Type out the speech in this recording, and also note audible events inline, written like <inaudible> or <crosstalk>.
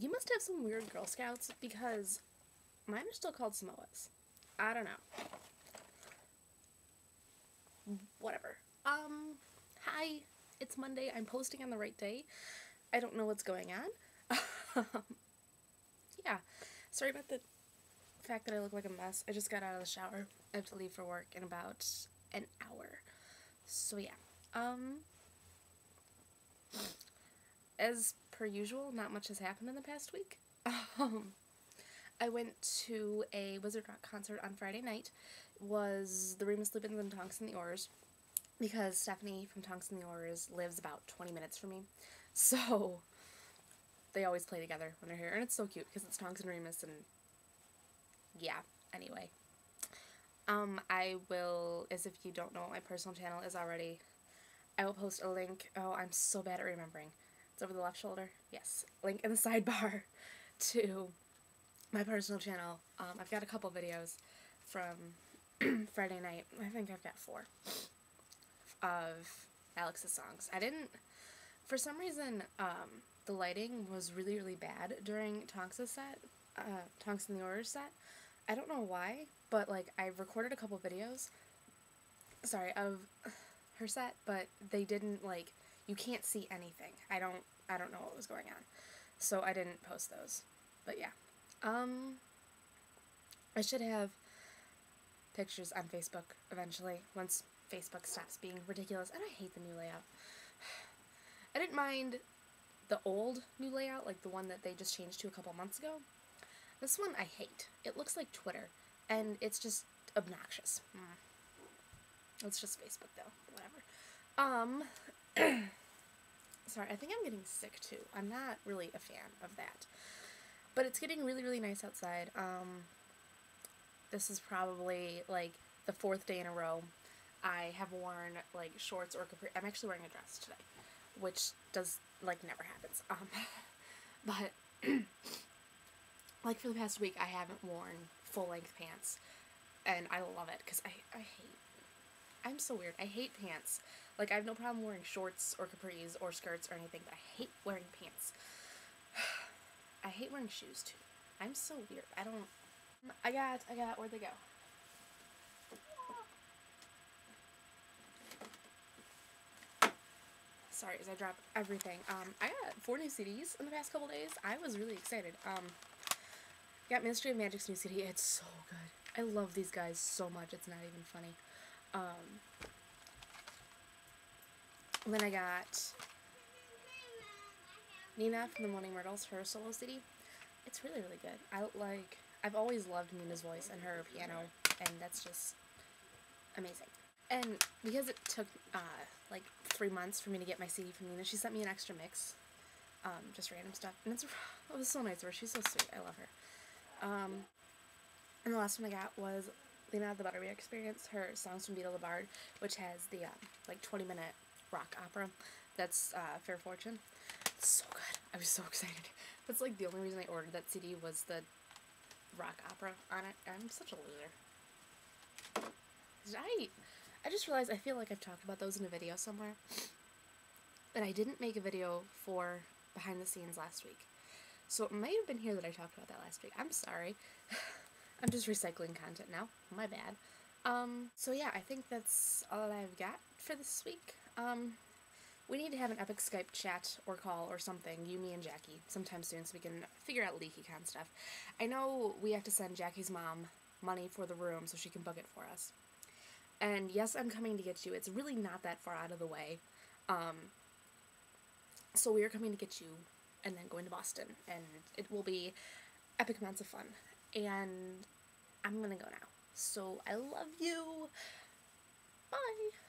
You must have some weird Girl Scouts because mine are still called Samoas. I don't know. Whatever. Um, hi. It's Monday. I'm posting on the right day. I don't know what's going on. <laughs> yeah. Sorry about the fact that I look like a mess. I just got out of the shower. I have to leave for work in about an hour. So yeah. Um as per usual, not much has happened in the past week. <laughs> Um, I went to a Wizard Rock concert on Friday night. Was the Remus Lupins and Tonks and the Aurors because Stephanie from Tonks and the Aurors lives about 20 minutes from me. <laughs> So they always play together when they're here, and it's so cute because it's Tonks and Remus, and yeah. Anyway, um, I will, as if you don't know what my personal channel is already, I will post a link. Oh, I'm so bad at remembering. It's over the left shoulder. Yes, link in the sidebar <laughs> to my personal channel. Um, I've got a couple videos from <clears throat> Friday night. I think I've got four of Alex's songs. I didn't, for some reason, um, the lighting was really, really bad during Tonks' set, uh, Tonks and the Aurors set. I don't know why, but like I recorded a couple videos, sorry, of her set, but they didn't like, you can't see anything. I don't, I don't know what was going on. So I didn't post those. But yeah. Um, I should have pictures on Facebook eventually, once Facebook stops being ridiculous. And I hate the new layout. <sighs> I didn't mind the old new layout, like the one that they just changed to a couple months ago. This one I hate. It looks like Twitter, and it's just obnoxious. Mm. It's just Facebook though, whatever. Um, <clears throat> sorry, I think I'm getting sick too. I'm not really a fan of that. But it's getting really, really nice outside. Um, this is probably like the fourth day in a row I have worn like shorts or capri. I'm actually wearing a dress today, which does like never happens. Um, <laughs> but <clears throat> like for the past week, I haven't worn full length pants, and I love it because I I hate. I'm so weird. I hate pants. Like I have no problem wearing shorts or capris or skirts or anything, but I hate wearing pants. <sighs> I hate wearing shoes too. I'm so weird. I don't. I got. I got. Where'd they go? sorry as I drop everything. Um, I got four new CDs in the past couple days. I was really excited. Um, got Ministry of Magic's new CD. It's so good. I love these guys so much. It's not even funny. Um, then I got Nina from the Moaning Myrtles, her solo CD. It's really, really good. I like, I've always loved Nina's voice and her piano, and that's just amazing. And because it took, uh, like three months for me to get my CD from Nina. She sent me an extra mix, um, just random stuff, and it's <laughs> it was so nice of her. She's so sweet. I love her. Um, and the last one I got was Lena the Butterbeer Experience, her songs from Beedle the Bard, which has the um, like 20 minute rock opera. That's uh, Fair Fortune. It's so good. I was so <laughs> excited. That's like the only reason I ordered that CD was the rock opera on it. I'm such a loser. Right. I just realized I feel like I've talked about those in a video somewhere. But I didn't make a video for behind the scenes last week. So it might have been here that I talked about that last week. I'm sorry. <sighs> I'm just recycling content now. My bad. Um, so yeah, I think that's all I've got for this week. Um, we need to have an epic Skype chat or call or something, you, me, and Jackie, sometime soon so we can figure out LeakyCon stuff. I know we have to send Jackie's mom money for the room so she can book it for us. And yes, I'm coming to get you. It's really not that far out of the way. Um, so we are coming to get you and then going to Boston. And it will be epic amounts of fun. And I'm going to go now. So I love you. Bye.